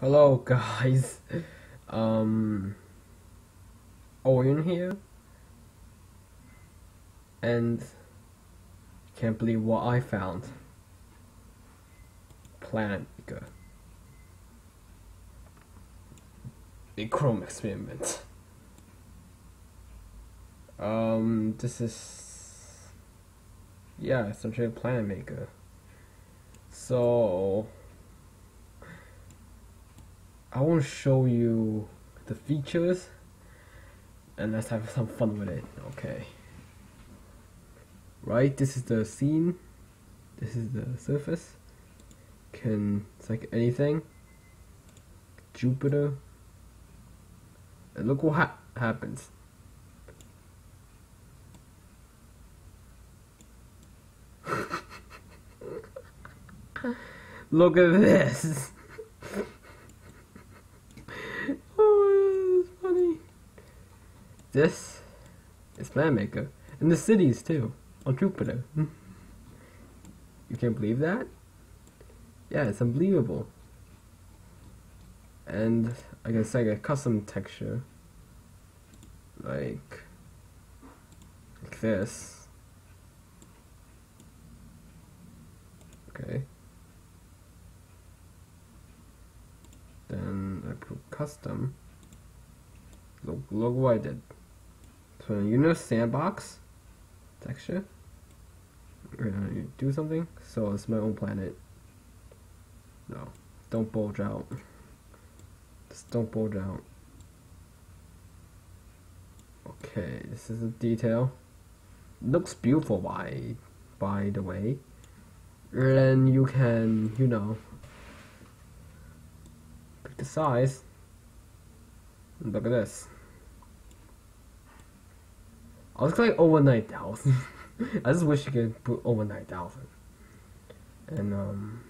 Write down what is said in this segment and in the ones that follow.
Hello guys, um, Owen here, and can't believe what I found. Planet Maker. A Chrome experiment. Um, this is, yeah, essentially a Planet Maker. So, I want to show you the features and let's have some fun with it. Okay. Right, this is the scene. This is the surface. Can select anything. Jupiter. And look what ha happens. look at this. This is Planet Maker. And the cities too. On Jupiter. Hmm. you can't believe that? Yeah, it's unbelievable. And I guess set a custom texture. Like like this. Okay. Then I put custom. Look, look what I did. So you know sandbox texture. We're gonna uh, do something. So it's my own planet. No, don't bulge out. Just don't bulge out. Okay, this is a detail. Looks beautiful by by the way. Then you can, you know, pick the size. Look at this. I was like over 9,000. I just wish you could put over 9,000. And, um,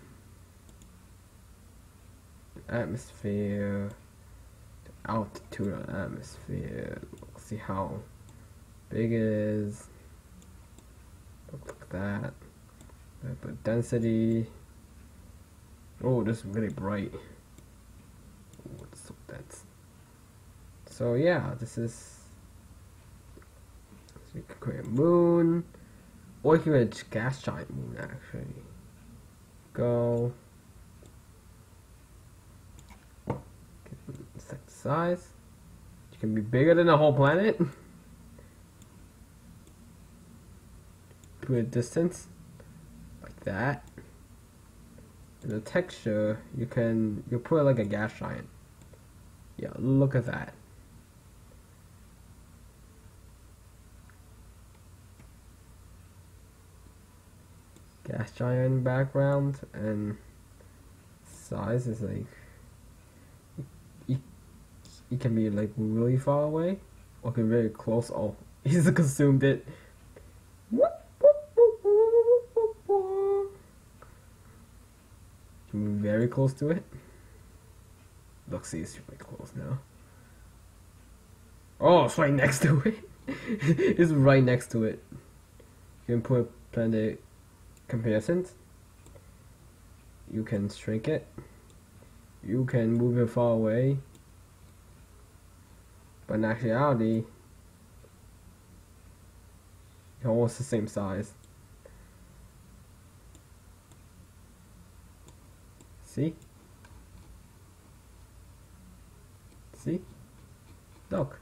atmosphere, altitude of atmosphere, Let's see how big it is. Look like that. But density. Oh, this is really bright. Oh, it's so dense. So yeah, this is so you can create a moon, or you can create a gas giant moon actually. Go. The size. You can be bigger than the whole planet. Put a distance like that. And the texture, you can you put like a gas giant. Yeah, look at that. Gas giant background and size is like it, it can be like really far away or can be very close. Oh he's consumed it. Can be very close to it. Look see it's really close now. Oh it's right next to it. It's right next to it. You can put planet comparisons. You can shrink it. You can move it far away. But in actuality, it's almost the same size. See? See? Look.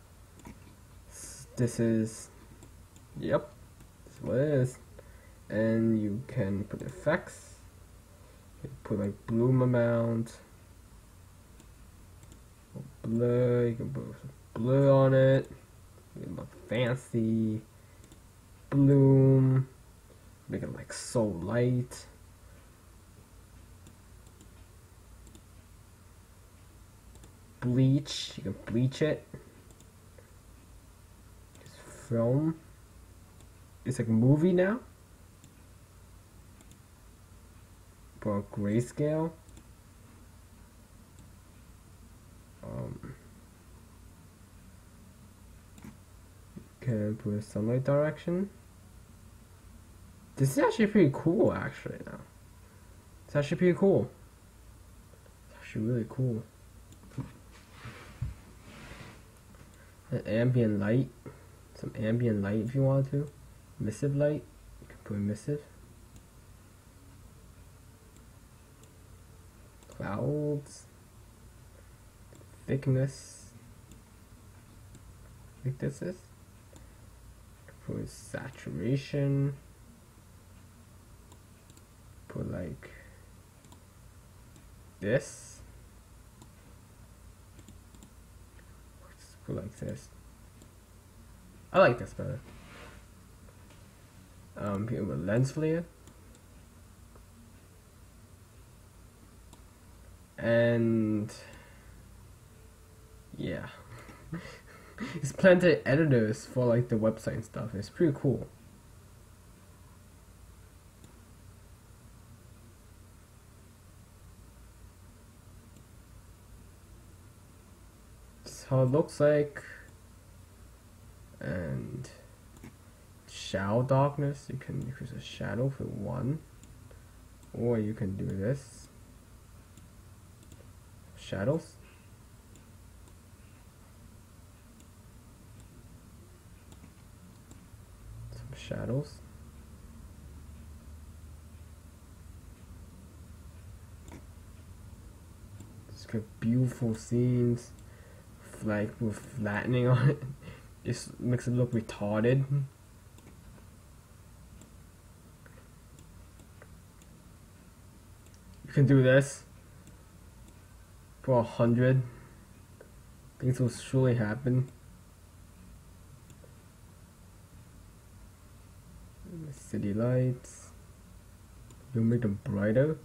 This is, yep, this is what it is and you can put effects. Put like bloom amount. Blur you can put blur on it. You can look fancy. Bloom. Make it like so light. Bleach. You can bleach it. Just film. It's like a movie now for grayscale. Um, can put sunlight direction. This is actually pretty cool, actually, now. It's actually pretty cool. It's actually really cool. An ambient light. Some ambient light if you want to. Missive light. You can put missive. Clouds, thickness, thicknesses. Put saturation. Put like this. Put like this. I like this better. Um, here with lens flare. And yeah, it's plenty of editors for like the website and stuff. It's pretty cool. how it looks like. And shadow darkness. You can increase the shadow for one or you can do this shadows some shadows it's got beautiful scenes like with flattening on it. Just makes it look retarded. You can do this for a hundred. Things will surely happen. City lights. You'll make them brighter.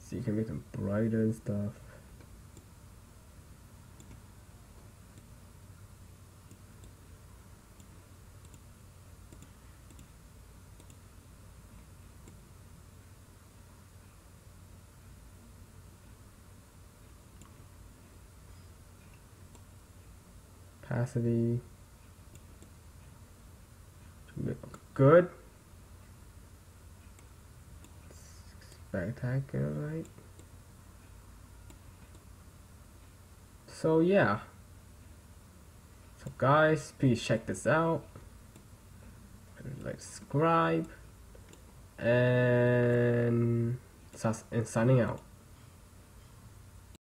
So you can make them brighter and stuff. Opacity. Good. Spectacular, right? So yeah. So guys, please check this out. Like subscribe and and signing out.